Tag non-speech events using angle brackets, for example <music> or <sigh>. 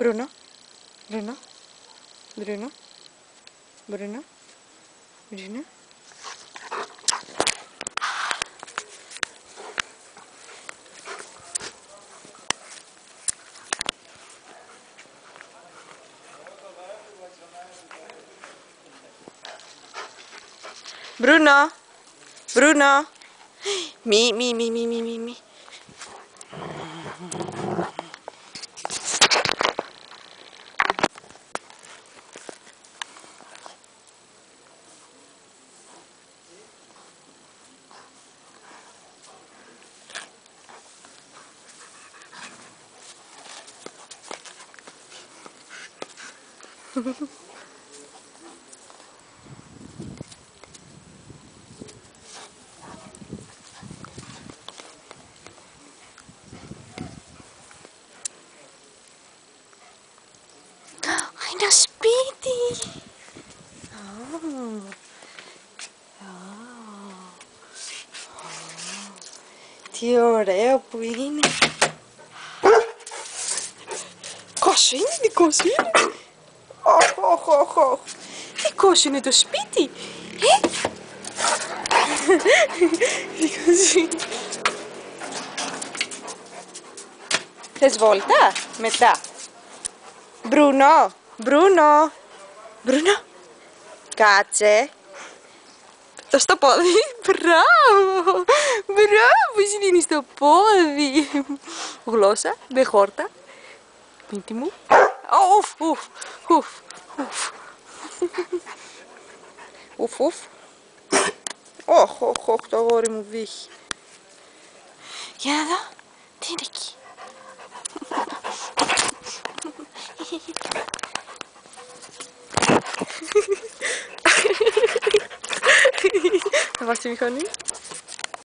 Bruno? Bruno? Bruno? Bruno? Bruno? Bruno? Bruno? Me, me, me, me, me, me, me. <laughs> Ainda speedy! Oh. Oh. Oh. Tiorel, puine. Cosine. Οχ, οχ, οχ, οχ! Δικό σου είναι το σπίτι! Ε; Δικό σου είναι! Θες βόλτα; Μετά! Μπρούνο, Μπρούνο, Μπρούνο, κάτσε. Το στο πόδι, μπράβο, μπράβο, σλίνει στο πόδι. Γλώσσα, με χόρτα, μύτη μου. Ουφ, ουφ, ουφ, ουφ. Ουφ, ουφ. Όχ, όχ, όχ, το αγόρι μου βύχει. Για να δω, τι είναι εκεί. Θα βάζει τη μηχανή.